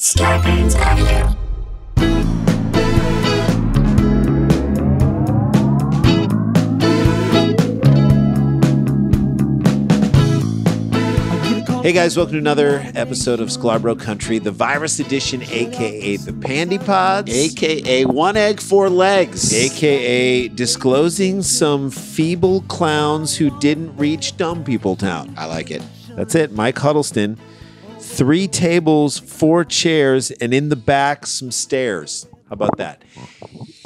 Scarpins Avenue. Hey guys, welcome to another episode of Sklarbro Country, the virus edition, aka the Pandy Pods, AKA one egg, four legs. aka disclosing some feeble clowns who didn't reach Dumb People Town. I like it. That's it, Mike Huddleston. Three tables, four chairs, and in the back, some stairs. How about that?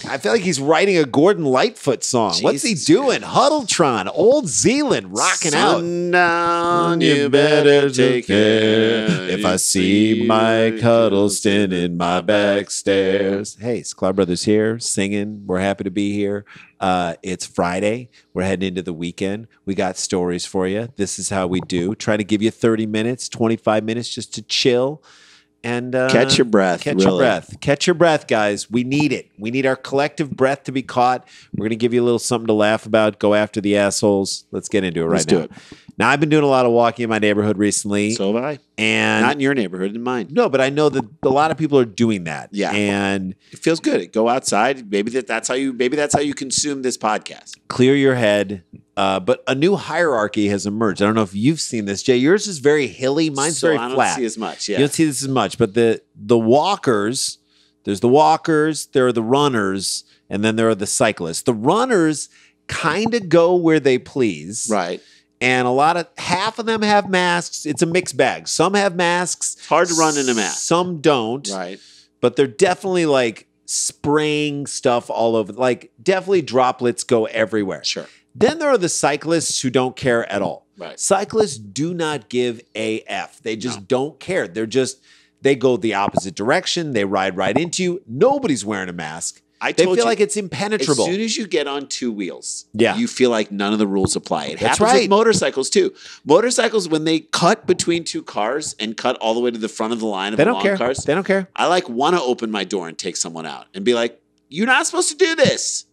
I feel like he's writing a Gordon Lightfoot song. What's he Jesus doing? Huddletron, Old Zealand, rocking out. Sundown, you better take care. If I see my Huddleston in my back stairs. Hey, Sklar Brothers here singing. We're happy to be here. Uh, it's Friday. We're heading into the weekend. We got stories for you. This is how we do. Try to give you 30 minutes, 25 minutes just to chill and uh, Catch your breath, Catch your really. breath. Catch your breath, guys. We need it. We need our collective breath to be caught. We're going to give you a little something to laugh about. Go after the assholes. Let's get into it Let's right do now. it. Now, I've been doing a lot of walking in my neighborhood recently. So have I. and Not in your neighborhood, in mine. no, but I know that a lot of people are doing that. Yeah. And It feels good. Go outside. Maybe that, that's how you. Maybe that's how you consume this podcast. clear your head. Uh, but a new hierarchy has emerged. I don't know if you've seen this, Jay. Yours is very hilly. Mine's So very I don't flat. see as much. You Yeah. don't see this as much, but the the walkers, there's the walkers, there are the runners, and then there are the cyclists. The runners kind of go where they please. right. And a lot of half of them have masks. It's a mixed bag. Some have masks. It's hard to run in a mask. Some don't. Right. but they're definitely like spraying stuff all over. Like definitely droplets go everywhere. Sure. Then there are the cyclists who don't care at all. Right. Cyclists do not give a f. They just don't care. They're just they go the opposite direction. They ride right into you. Nobody's wearing a mask. I They feel you, like it's impenetrable. As soon as you get on two wheels, Yeah. you feel like none of the rules apply. It That's happens right. with motorcycles too. Motorcycles, when they cut between two cars and cut all the way to the front of the line of they the don't long care. cars, They don't care. I like want to open my door and take someone out and be like, "You're not supposed to do this."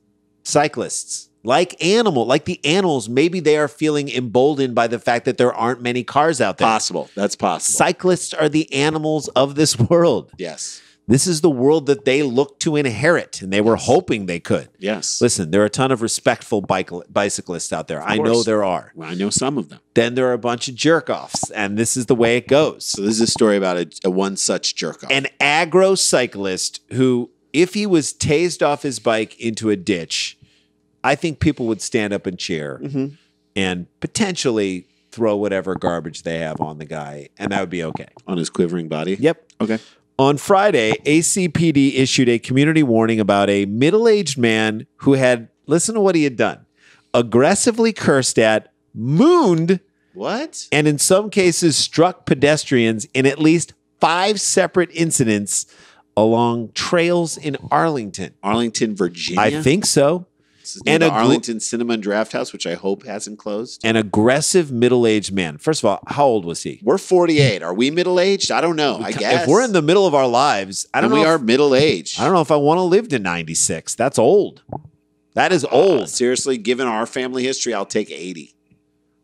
Cyclists, like animal, like the animals, maybe they are feeling emboldened by the fact that there aren't many cars out there. Possible. That's possible. Cyclists are the animals of this world. yes. This is the world that they look to inherit, and they were hoping they could. Yes. Listen, there are a ton of respectful bike- bicyclists out there. I know there are. Well, I know some of them. Then there are a bunch of jerk offs, and this is the way it goes. So this is a story about a, a one such jerk off. An aggro cyclist who, if he was tased off his bike into a ditch, I think people would stand up and cheer Mhm. and potentially throw whatever garbage they have on the guy, and that would be okay. on his quivering body. Yep. Okay. On Friday, ACPD issued a community warning about a middle aged man who had, listen to what he had done, aggressively cursed at, mooned, What? and in some cases struck pedestrians in at least five separate incidents along trails in Arlington. Arlington, Virginia. I think so. This is near and the Arlington Cinema and Drafthouse, which I hope hasn't closed. An aggressive middle aged man. First of all, how old was he? We're 48. Are we middle aged? I don't know. I guess If we're in the middle of our lives, I don't and know. we if- are middle aged. I don't know if I want to live to 96. That's old. That is ah, old. seriously, given our family history, I'll take 80.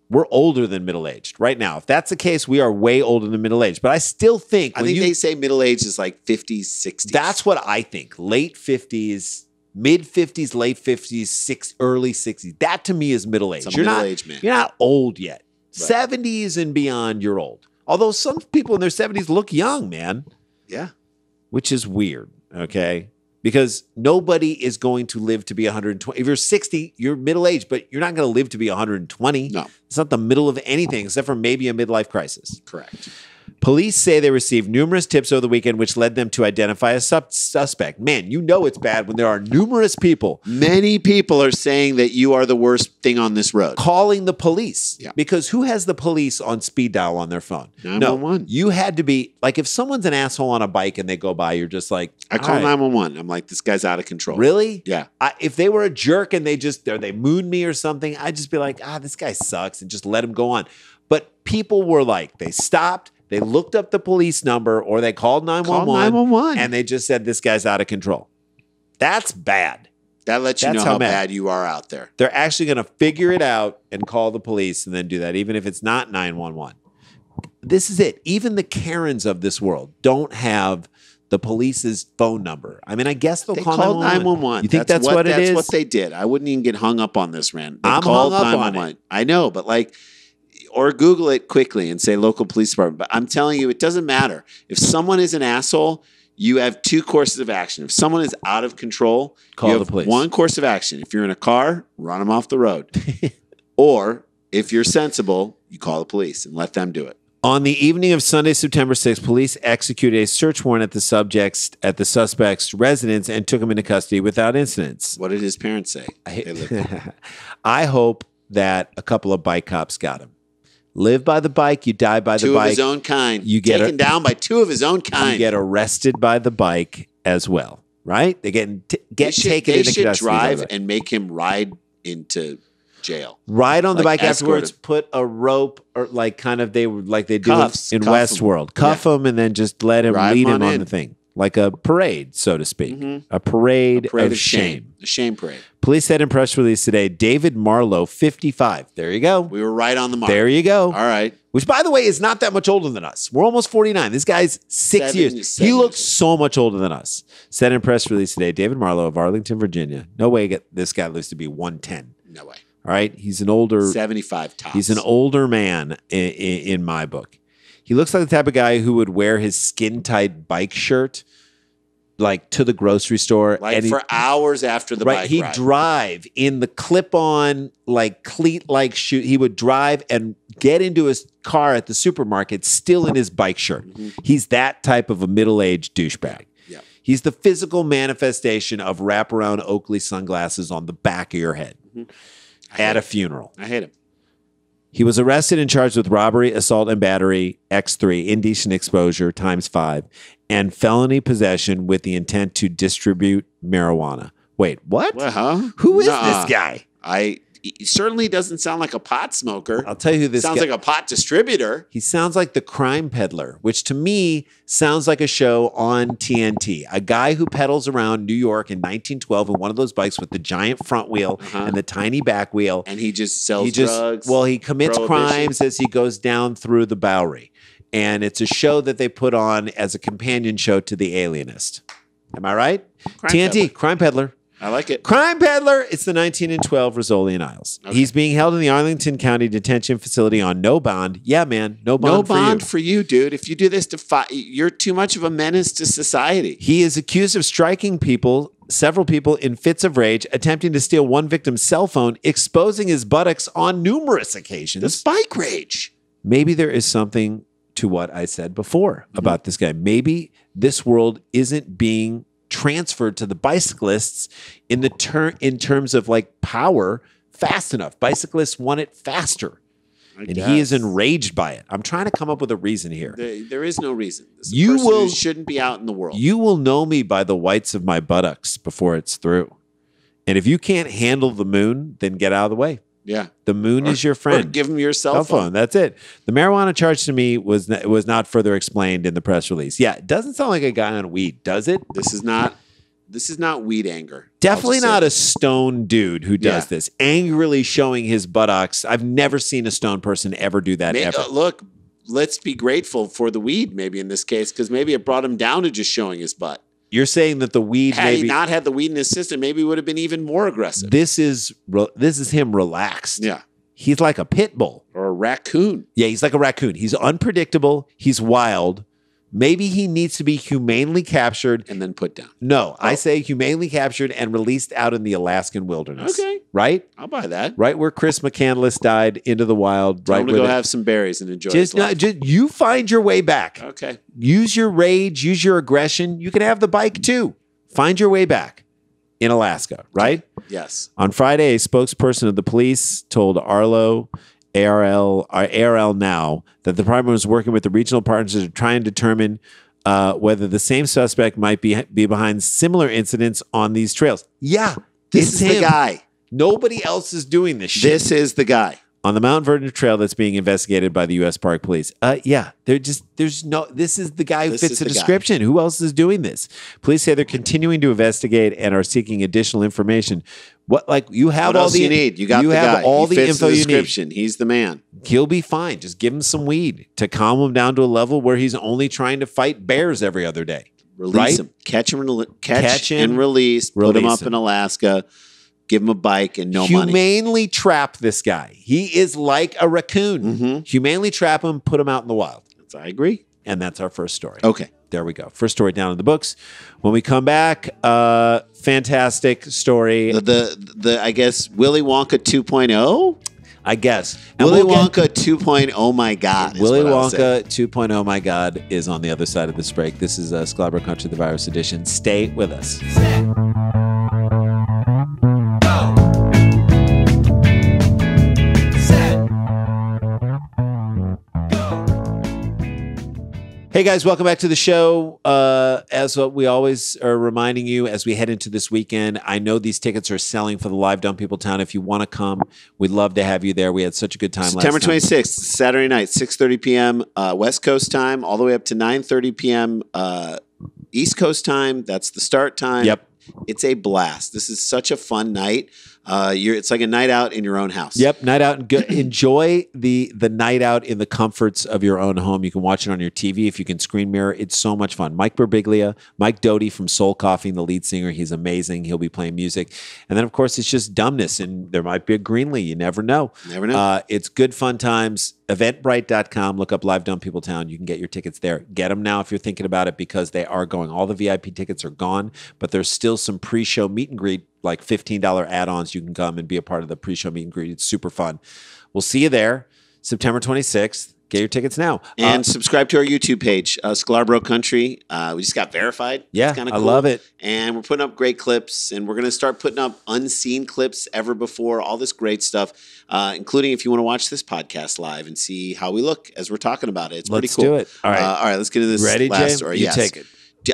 we're older than middle aged right now. If that's the case, we are way older than middle aged. But I still think I think you- they say middle age is like 50s, 60s. that's what I think. Late fifties, mid fifties, late fifties, six, early sixties. That to me is middle age. You're not middle-aged man. You're not old yet. Right. Seventies and beyond, you're old. Although some people in their seventies look young, man, yeah. which is weird. Okay. Because nobody is going to live to be 120. If you're 60, you're middle aged, but you're not going to live to be 120. No. It's not the middle of anything except for maybe a midlife crisis. Correct. Police say they received numerous tips over the weekend, which led them to identify a sub- suspect. Man, you know it's bad when there are numerous people Many people are saying that you are the worst thing on this road. calling the police. Yeah. Because who has the police on speed dial on their phone? No, 911. you had to be like if someone's an asshole on a bike and they go by, you're just like, I all call right. 911. I'm like, this guy's out of control. Really? Yeah. I, if they were a jerk and they just or they mooned me or something, I'd just be like, ah, this guy sucks, and just let him go on. But people were like, they stopped, they looked up the police number, or they called nine one Call 911. and they just said this guy's out of control. That's bad. That lets you That's know how how, bad you are out there. They're actually going to figure it out and call the police, and then do that, even if it's not nine one one. this is it. Even the Karens of this world don't have the police's phone number. I mean, I guess they'll They call called 911. 911. You think that's, what, that's it is? what they did. I wouldn't even get hung up on this, Rand. They I'm called hung up on 911. I know, but like, or Google it quickly and say local police department. But I'm telling you, it doesn't matter. If someone is an asshole, you have two courses of action. If someone is out of control, Call you the have police. one course of action. If you're in a car, run them off the road. or if you're sensible, you call the police and let them do it. On the evening of Sunday, September 6th, police executed a search warrant at the subject's at the suspect's residence and took him into custody without incidents. What did his parents say? Lived- I hope that a couple of bike cops got him. Live by the bike, you die by the two of his own kind. You get taken a- down by two of his own kind. You get arrested by the bike as well, right? They get t- they get should, taken they into should by the drive and make him ride into jail. ride on the like, bike afterwards. him. Put a rope or like kind of they like they do Cuffs, in cuff 'em. Westworld. Cuff him and then just let him Ride lead him him on on the thing, like a parade, so to speak. Mhm. A parade, A parade of, shame. A shame parade. Police said in press release today, David Marlowe, 55. There you go. We were right on the mark. There you go. All right. Which, by the way, is not that much older than us. We're almost 49. This guy's six Seven- years. He looks years. so much older than us. Said in press release today, David Marlowe of Arlington, Virginia. No way get, this guy lives to be 110. No way. All right. He's an older 75 tops. He's an older man in, in, my book. He looks like the type of guy who would wear his skin tight bike shirt like to the grocery store. Like he- for hours after the right, bike he'd ride. drive in the clip on like cleat like shoe. He would drive and get into his car at the supermarket still in his bike shirt. Mm-hmm. He's that type of a middle aged douchebag. Yeah. He's the physical manifestation of wraparound Oakley sunglasses on the back of your head mm-hmm. I at a funeral. him. I hate him. He was arrested and charged with robbery, assault, and battery, X3, indecent exposure, times five, and felony possession with the intent to distribute marijuana. Wait, what? Well, huh? Who is this guy? I certainly doesn't sound like a pot smoker. I'll tell you who this Sounds guy like a pot distributor. He sounds like the crime peddler, which to me sounds like a show on TNT. A guy who peddles around New York in 1912 in one of those bikes with the giant front wheel Uh-huh. and the tiny back wheel. And he just sells he just drugs. well he commits crimes as he goes down through the bowery and it's a show that they put on as a companion show to the alienist am i right Crime tnt peddler. crime peddler I like it. crime peddler it's the 19 and 12 Rizzoli Isles. Okay. he's being held in the arlington county detention facility on no bond yeah man no bond no for bond you. for you, dude. If you do this to fight, you're too much of a menace to society. he is accused of striking people several people in fits of rage attempting to steal one victim's cell phone exposing his buttocks on numerous occasions This bike rage. maybe there is something to what I said before mm-hmm. about this guy. Maybe this world isn't being transferred to the bicyclists in the ter- in terms of like power fast enough. Bicyclists want it faster, I and he is enraged by it. I'm trying to come up with a reason here. There, there is no reason. You will- shouldn't be out in the world. You will know me by the whites of my buttocks before it's through. And if you can't handle the moon, then get out of the way. Yeah. The moon Or- is your friend. give him your cell, cell phone. phone. That's it. The marijuana charge to me was n- was not further explained in the press release. Yeah, it doesn't sound like a guy on weed, does it? This is not. This is not weed anger. Definitely not a stone dude who does Yeah. this, angrily showing his buttocks. I've never seen a stone person ever do that May- ever. uh, look, let's be grateful for the weed, maybe in this case, because maybe it brought him down to just showing his butt. You're saying that the weed Had he maybe not had the weed in his system, maybe he would have been even more aggressive. this is re- this is him relaxed. yeah, He's like a pit bull. or a raccoon. Yeah, he's like a raccoon. He's unpredictable. He's wild. Maybe he needs to be humanely captured and then put down. No, I Oh. say humanely captured and released out in the Alaskan wilderness. Okay. Right? I'll buy that. Right where Chris McCandless died into the wild. Right him to where go have some berries and enjoy just, his life. no, just you find your way back. okay. Use your rage, use your aggression. You can have the bike too. Find your way back in Alaska, right? Yes. On Friday, a spokesperson of the police told Arlo ARL uh, ARL now that the department was working with the regional partners to try and determine uh, whether the same suspect might be be behind similar incidents on these trails. Yeah, This is the guy. Nobody else is doing this shit. This is the guy. On the Mount Vernon Trail that's being investigated by the U.S. Park Police. Uh, yeah, they're just there's no. This is the guy who This fits the, the description. Who else is doing this? Police say they're continuing to investigate and are seeking additional information. What like you have What all the you need? You got you the have guy. all he the fits info the you need. He's the man. He'll be fine. Just give him some weed to calm him down to a level where he's only trying to fight bears every other day. Release Right? him. Catch him. Catch, Catch him, and release. Put him up him. in Alaska. Give him a bike and no money. Humanely trap this guy. He is like a raccoon. Mhm. Humanely trap him, put him out in the wild. I agree. And that's our first story. Okay. There we go. First story down in the books. When we come back, uh, fantastic story, The, the the I guess Willy Wonka 2.0. I guess. And Willy we'll get- Wonka 2.0. Oh my God. is Willy what I was saying. Wonka 2.0, my God, is on the other side of this break. This is uh, Sklarbro Country, the virus edition. Stay with us. Hey guys, welcome back to the show. Uh, as we always are reminding you as we head into this weekend, I know these tickets are selling for the live Dumb People Town. If you want to come, we'd love to have you there. We had such a good time September last time. 26th, Saturday night, 6:30 p.m. Uh, West Coast time, all the way up to 9:30 p.m. Uh, East Coast time. That's the start time. Yep. It's a blast. This is such a fun night. Uh, you're, it's like a night out in your own house. Yep, night out and go, enjoy the the night out in the comforts of your own home. You can watch it on your TV if you can screen mirror. It's so much fun. Mike Birbiglia, Mike Doughty from Soul Coffing, the lead singer. He's amazing. He'll be playing music, and then of course it's just dumbness, and there might be a Greenlee. You never know. Never know. Uh, it's good fun times. Eventbrite.com. Look up Live Dumb People Town. You can get your tickets there. Get them now if you're thinking about it because they are going. All the VIP tickets are gone, but there's still some pre-show meet and greet, like $15 add-ons. You can come and be a part of the pre-show meet and greet. It's super fun. We'll see you there, September 26th. Get your tickets now. and Uh, subscribe to our YouTube page, uh, Sklarbro Country. Uh, we just got verified. yeah, it's kind of I love it. And we're putting up great clips, and we're going to start putting up unseen clips ever before, all this great stuff, uh, including if you want to watch this podcast live and see how we look as we're talking about it. It's Let's pretty cool. do it. All right. Uh, all right, let's get into this Ready, last Jay? story. You yes. take it.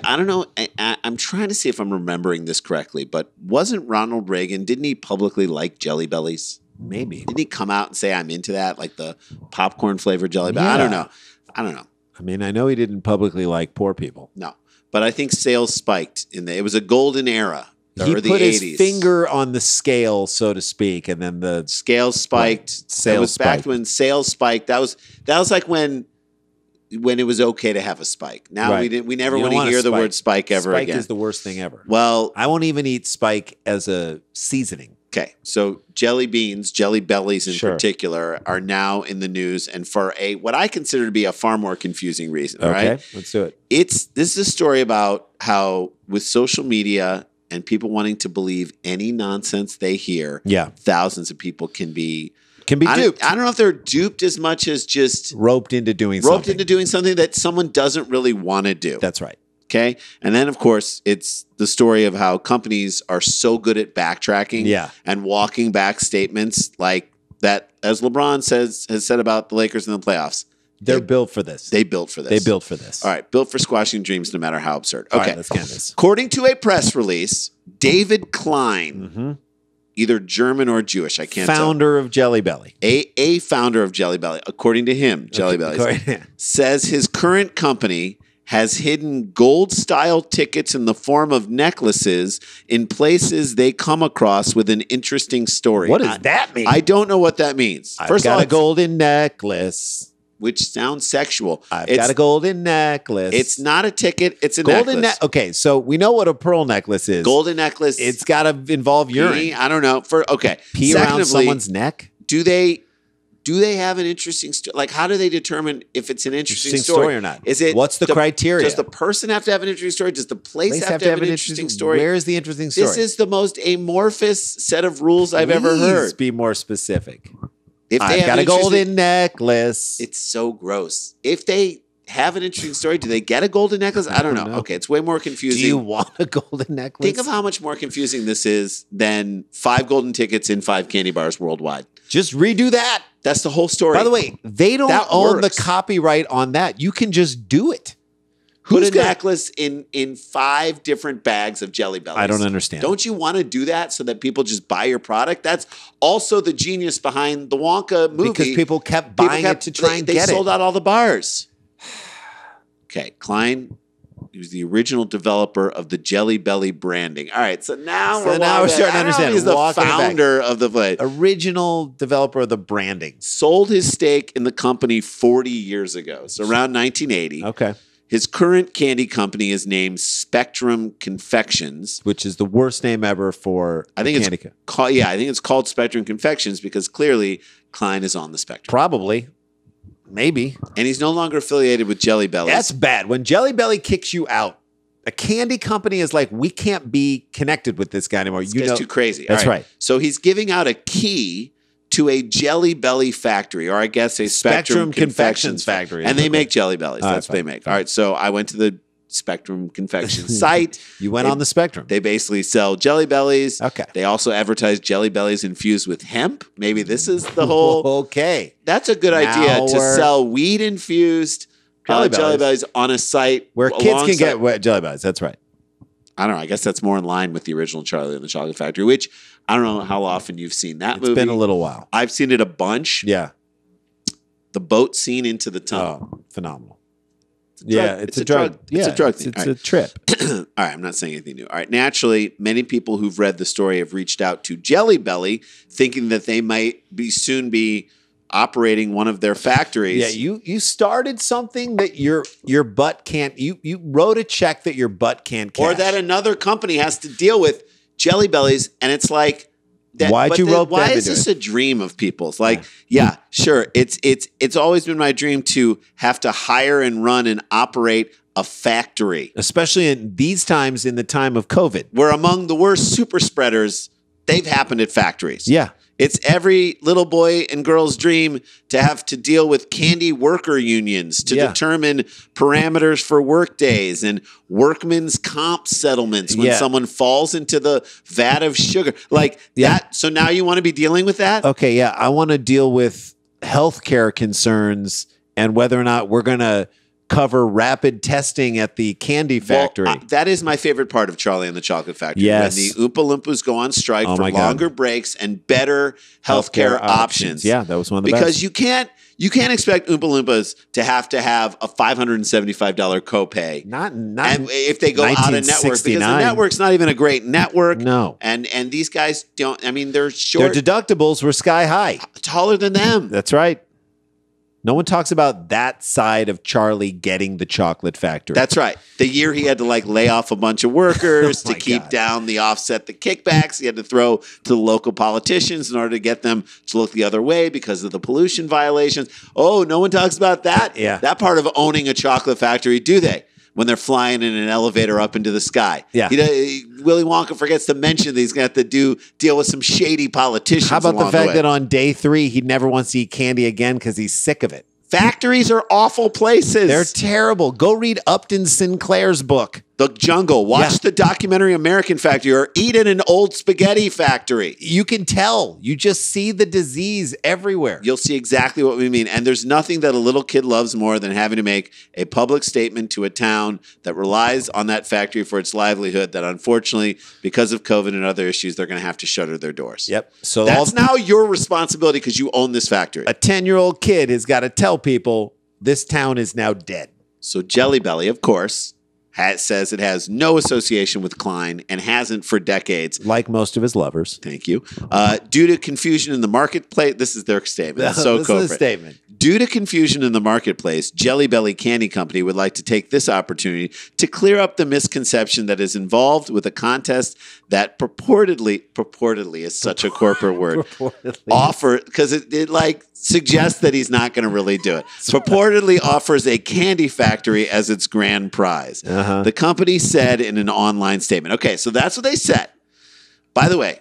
I don't know. I, I, I'm trying to see if I'm remembering this correctly, but wasn't Ronald Reagan, didn't he publicly like Jelly Bellies? Maybe. Didn't he come out and say, I'm into that, like the popcorn flavored Jelly Belly? I don't know. I don't know. I mean, I know he didn't publicly like poor people. No. But I think sales spiked in the, it was a golden era. The he put 80s. his finger on the scale, so to speak, and then the scale spiked. That Sales was back spiked. when sales spiked. That was that was like when when it was okay to have a spike. Now we didn't. We never want to hear the word spike ever spike again. is the worst thing ever. well, I won't even eat spike as a seasoning. okay. So jelly beans, jelly bellies in Sure. particular, are now in the news, and for a what I consider to be a far more confusing reason. Okay, right? let's do it. it's this is a story about how with social media and people wanting to believe any nonsense they hear, Yeah, thousands of people can be. Can be I, duped, don't, I don't know if they're duped as much as just roped into doing roped something. into doing something that someone doesn't really want to do. That's right. Okay. And then, of course, it's the story of how companies are so good at backtracking Yeah, and walking back statements like that, as LeBron says, has said about the Lakers in the playoffs. they're They- built for this. They built for this. They built for this. All right. Built for squashing dreams, no matter how absurd. Okay. right, let's get this. According to a press release, David Klein, hmm either German or Jewish, I can't Founder of Jelly Belly. A, a founder of Jelly Belly, according to him, Jelly. Belly. says his current company has hidden gold style tickets in the form of necklaces in places they come across with an interesting story. what does I, that mean? I don't know what that means. I've First got of all, a golden necklace. Which sounds sexual. I've it's, got a golden necklace. it's not a ticket, it's a golden. necklace. Ne- okay, so we know what a pearl necklace is. golden necklace. It's got to involve urine. pee, I don't know. For okay. Pee around someone's neck. do they do they have an interesting story? Like, how do they determine if it's an interesting, Interesting story or not? Is it What's the, criteria? Does the person have to have an interesting story? Does the place, Place have, to have, an interesting story? Where is the interesting story? This is the most amorphous set of rules I've ever Please heard. Be more specific. If they I've have got a golden necklace. It's so gross. If they have an interesting story, do they get a golden necklace? I don't know. know. Okay, it's way more confusing. Do you want a golden necklace? Think of how much more confusing this is than five golden tickets in five candy bars worldwide. Just redo that. That's the whole story. By the way, they don't That own works. the copyright on that. You can just do it. Put Who's a gonna- necklace in in five different bags of jelly bellies. I don't understand. Don't you want to do that so that people just buy your product? That's also the genius behind the Wonka movie. because people kept People buying kept- it to try they, and they get sold out all the bars. Okay, Klein. He was the original developer of the Jelly Belly branding. All right, so now So we're now we're starting to I don't know if understand. He's the Walking founder of the place. Original developer of the branding. Sold his stake in the company 40 years ago, so around 1980. Okay. His current candy company is named Spectrum Confections. Which is the worst name ever for I think a it's co- yeah, I think it's called Spectrum Confections because clearly Klein is on the spectrum. probably. Maybe. And he's no longer affiliated with Jelly Belly. That's bad. When Jelly Belly kicks you out, a candy company is like, we can't be connected with this guy anymore. This you know, too crazy. That's right So he's giving out a key to a Jelly Belly factory, or I guess a Spectrum, Spectrum Confections Confections factory. And they make Jelly Bellies. All right, That's what they fine, make. All right. So I went to the Spectrum Confections site. you went They- on the spectrum. They basically sell Jelly Bellies. okay. They also advertise Jelly Bellies infused with hemp. Maybe this is the whole. okay. That's a good Now idea to we're- sell weed infused Jelly Jelly, Jelly Bellies. Bellies on a site Where kids can alongside- get wet Jelly Bellies. That's right. I don't know. I guess that's more in line with the original Charlie and the Chocolate Factory, which I don't know how often you've seen that It's movie. been a little while. I've seen it a bunch. Yeah. The boat scene into the tunnel. Oh, phenomenal. It's a drug- yeah, it's, a drug. It's a drug It's, thing. it's All a trip. All right, I'm not saying anything new. All right, naturally, many people who've read the story have reached out to Jelly Belly, thinking that they might be soon be operating one of their factories. Yeah, you you started something that your your butt can't. You you wrote a check that your butt can't cash. or that another company has to deal with Jelly Bellies, and it's like. That, Why'd you then rope Why is this a dream of people's? Like, yeah, sure. It's it's it's always been my dream to have to hire and run and operate a factory. especially in these times in the time of COVID. Where among the worst super spreaders, they've happened at factories. Yeah, It's every little boy and girl's dream to have to deal with candy worker unions to Yeah. determine parameters for work days and workmen's comp settlements when Yeah. someone falls into the vat of sugar. Like Yeah. that. So now you want to be dealing with that? okay, yeah. I want to deal with healthcare concerns and whether or not we're gonna cover rapid testing at the candy Well, factory. uh, that is my favorite part of Charlie and the Chocolate Factory. Yes. When the Oompa Loompas go on strike Oh for my God. longer breaks and better healthcare, options. Yeah, that was one of the because best. you can't you can't expect Oompa Loompas to have to have a five hundred and seventy five dollar copay. not not And if they go out of network, because the network's not even a great network. no. And and these guys don't. I mean, they're short. Their deductibles were sky high. taller than them. That's right. No one talks about that side of Charlie getting the chocolate factory. That's right. The year he had to like lay off a bunch of workers Oh to keep God. down the offset the kickbacks. He had to throw to the local politicians in order to get them to look the other way because of the pollution violations. Oh, no one talks about that. Yeah. That part of owning a chocolate factory, do they? When they're flying in an elevator up into the sky. Yeah. He, Willy Wonka forgets to mention that he's going to have to do deal with some shady politicians. How about the fact way. that on day three he never wants to eat candy again because he's sick of it? factories are awful places? They're terrible. Go read Upton Sinclair's book. The jungle. Watch Yeah. the documentary American Factory or eat in an old spaghetti factory. You can tell. You just see the disease everywhere. You'll see exactly what we mean. And there's nothing that a little kid loves more than having to make a public statement to a town that relies on that factory for its livelihood. That unfortunately, because of COVID and other issues, they're going to have to shutter their doors. Yep. So That's now your responsibility because you own this factory. a 10 year old kid has got to tell people this town is now dead. So Jelly Belly, of course, says it has no association with Klein and hasn't for decades. Like most of his lovers. Thank you. Uh, due to confusion in the marketplace, this is their statement. It's so this is a corporate. statement. Due to confusion in the marketplace, Jelly Belly Candy Company would like to take this opportunity to clear up the misconception that is involved with a contest that purportedly, purportedly is such a corporate word, offer because it, it like suggests that he's not going to really do it. Purportedly offers a candy factory as its grand prize. Uh-huh. The company said in an online statement. Okay, so that's what they said. By the way,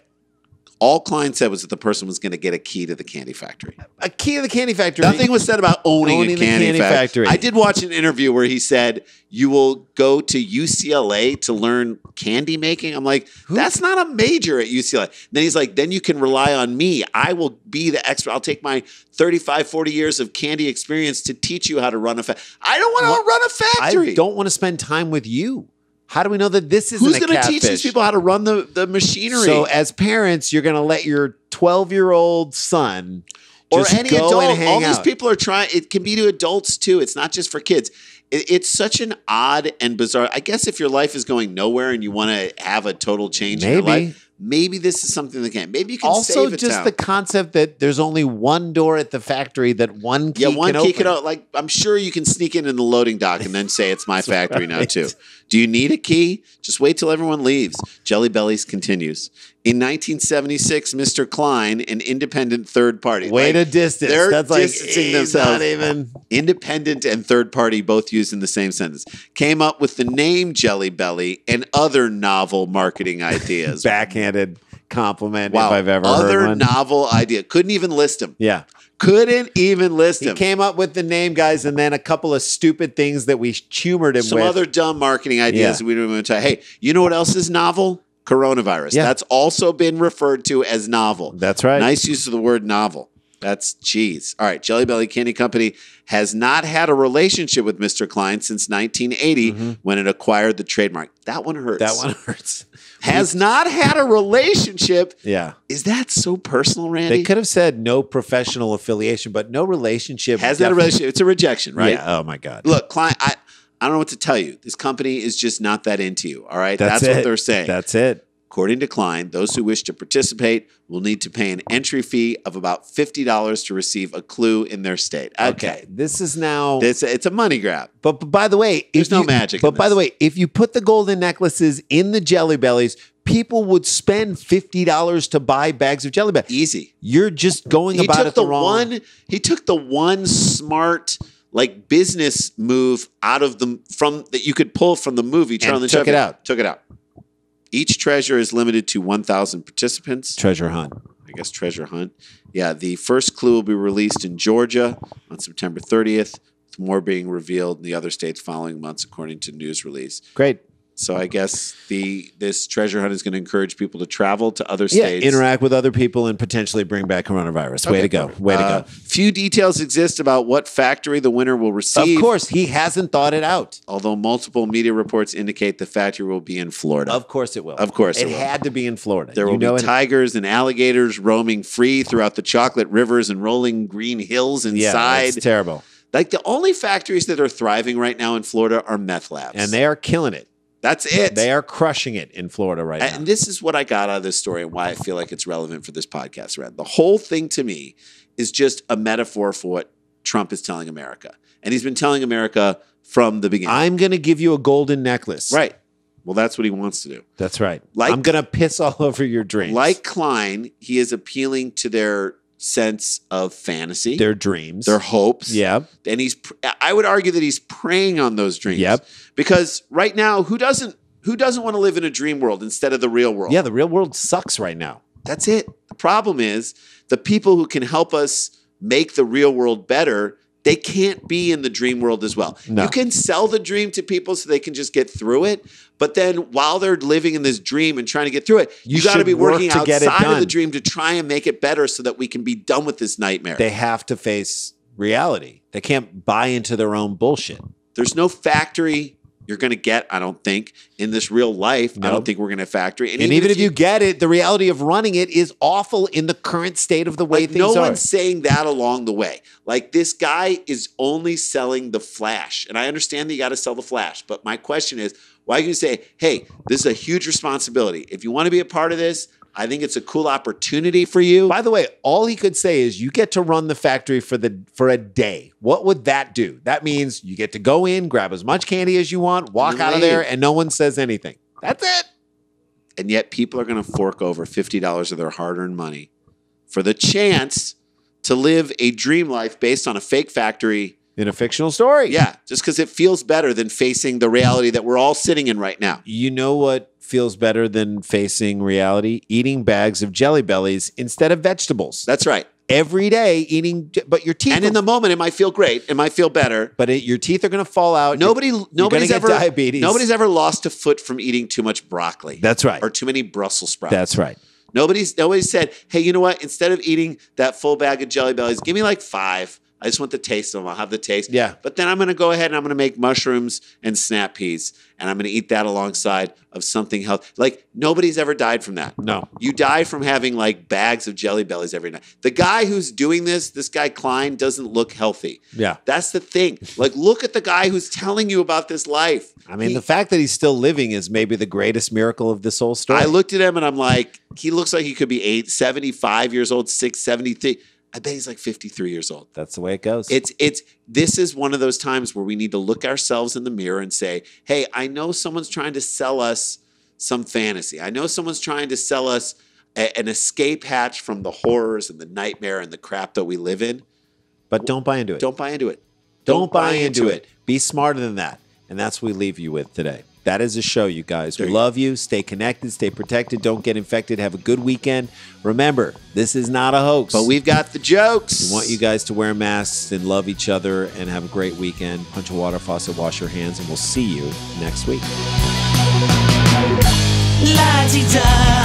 All Klein said was that the person was going to get a key to the candy factory. A key to the candy factory. Nothing was said about owning, Owning a the candy, candy fac- factory. I did watch an interview where he said you will go to UCLA to learn candy making. I'm like, that's not a major at UCLA. Then he's like, then you can rely on me. I will be the expert. I'll take my 35, 40 years of candy experience to teach you how to run a factory. I don't want to run a factory. I don't want to spend time with you. How do we know that this isn't Who's going to teach these people how to run the, the machinery? So as parents, you're going to let your 12 year old son or any go adult. All these out. people are trying. It can be to adults too. It's not just for kids. It, it's such an odd and bizarre. I guess if your life is going nowhere and you want to have a total change in your life, maybe this is something that can. Maybe you can also just town. the concept that there's only one door at the factory that one key yeah, one can key open. out. Like I'm sure you can sneak in in the loading dock and then say it's my factory now too. Do you need a key? Just wait till everyone leaves. Jelly Bellies continues. In 1976, Mr. Klein, an independent third party. Way Like, to distance. they're That's distancing he's themselves. Not even independent and third party both used in the same sentence came up with the name jelly belly and other novel marketing ideas backhanded compliment wow if I've ever other heard one. novel idea couldn't even list them yeah. couldn't even list He came up with the name, guys, and then a couple of stupid things that we humored him with. some with. other dumb marketing ideas Yeah. we don't even tell hey you know what else is novel coronavirus Yeah. that's also been referred to as novel That's right. Nice use of the word novel. That's cheese. All right. Jelly Belly Candy Company has not had a relationship with Mr. Klein since 1980 when it acquired the trademark. That one hurts. Mm-hmm. That one hurts. has not had a relationship. Yeah. Is that so personal, Randy? They could have said no professional affiliation, but no relationship. has not a relationship. It's a rejection, right? Yeah. Oh my God. Look, Klein, I, I don't know what to tell you. This company is just not that into you. All right. That's, That's, what they're saying. That's it. According to Klein, those who wish to participate will need to pay an entry fee of about $50 to receive a clue in their state. Okay. This is now. It's, it's a money grab. but, but by the way, There's no you- magic But by the way, if you put the golden necklaces in the jelly bellies, people would spend fifty dollars to buy bags of jelly bellies. Easy. You're just going He about it the, the wrong. one. He took the one smart like business move out of the from that you could pull from the movie. And Charlie took it out. Took it out. Each treasure is limited to 1,000 participants. treasure hunt. I guess treasure hunt. Yeah, the first clue will be released in Georgia on September 30th, with more being revealed in the other states following months, according to news release. Great. So I guess the this treasure hunt is going to encourage people to travel to other Yeah, states. interact with other people and potentially bring back coronavirus. Way Okay. to go. Way to Uh, go. Few details exist about what factory the winner will receive. Of course, he hasn't thought it out. Although multiple media reports indicate the factory will be in Florida. Of course it will. Of course it, it will. had to be in Florida. there You will know be it- tigers and alligators roaming free throughout the chocolate rivers and rolling green hills Yeah, inside. it's terrible, like the only factories that are thriving right now in Florida are meth labs. and they are killing it. That's it. They are crushing it in Florida right And now. And this is what I got out of this story and why I feel like it's relevant for this podcast, Red. The whole thing to me is just a metaphor for what Trump is telling America. And he's been telling America from the beginning. I'm going to give you a golden necklace. right. Well, that's what he wants to do. That's right. Like- I'm going to piss all over your dreams. Like Klein, he is appealing to their sense of fantasy, their dreams. their hopes. yeah. And he's, I would argue that he's preying on those dreams. Yep. Because right now, who doesn't who doesn't want to live in a dream world instead of the real world? Yeah. The real world sucks right now. That's it. The problem is the people who can help us make the real world better, they can't be in the dream world as well. No. You can sell the dream to people so they can just get through it, but then while they're living in this dream and trying to get through it, you, You got to be work working it outside of the dream to try and make it better so that we can be done with this nightmare. They have to face reality. They can't buy into their own bullshit. There's no factory you're going to get, I don't think, in this real life. I don't think we're going to factory. And, even, if you, get it, the reality of running it is awful in the current state of the way like things no are. one's saying that along the way. Like this guy is only selling the flash, and I understand that you got to sell the flash. But my question is, why can you say, "Hey, this is a huge responsibility. If you want to be a part of this, I think it's a cool opportunity for you." By the way, all he could say is you get to run the factory for the for a day. What would that do? That means you get to go in, grab as much candy as you want, walk And out of there, and no one says anything. That's it. and yet people are going to fork over fifty dollars of their hard-earned money for the chance to live a dream life based on a fake factory in a fictional story. Yeah, just because it feels better than facing the reality that we're all sitting in right now. You know what feels better than facing reality? Eating bags of jelly bellies instead of vegetables. That's right. Every day eating, but your teeth. And in the moment, it might feel great. It might feel better. but it, your teeth are going to fall out. Nobody, You're- you're gonna ever get diabetes. Nobody's ever lost a foot from eating too much broccoli. That's right. or too many Brussels sprouts. That's right. Nobody's nobody said, hey, you know what? Instead of eating that full bag of jelly bellies, give me like five. I just want the taste of them. I'll have the taste. Yeah. But then I'm going to go ahead and I'm going to make mushrooms and snap peas, and I'm going to eat that alongside of something healthy. Like nobody's ever died from that. No. You die from having like bags of jelly bellies every night. The guy who's doing this, this guy Klein, doesn't look healthy. Yeah. That's the thing. Like, look at the guy who's telling you about this life. I mean, He- the fact that he's still living is maybe the greatest miracle of this whole story. I looked at him and I'm like, he looks like he could be eight, 75 years old, six, 73. I bet he's like 53 years old. That's the way it goes. It's it's this is one of those times where we need to look ourselves in the mirror and say, "Hey, I know someone's trying to sell us some fantasy. I know someone's trying to sell us a- an escape hatch from the horrors and the nightmare and the crap that we live in. but don't buy into it. Don't buy into it. Don't buy into it. Be smarter than that. And that's what we leave you with today. That is a show, you guys. There we you love you. Stay connected. Stay protected. Don't get infected. Have a good weekend. Remember, this is not a hoax. But we've got the jokes. We want you guys to wear masks and love each other and have a great weekend. Punch a water faucet, wash your hands, and we'll see you next week. La ti da,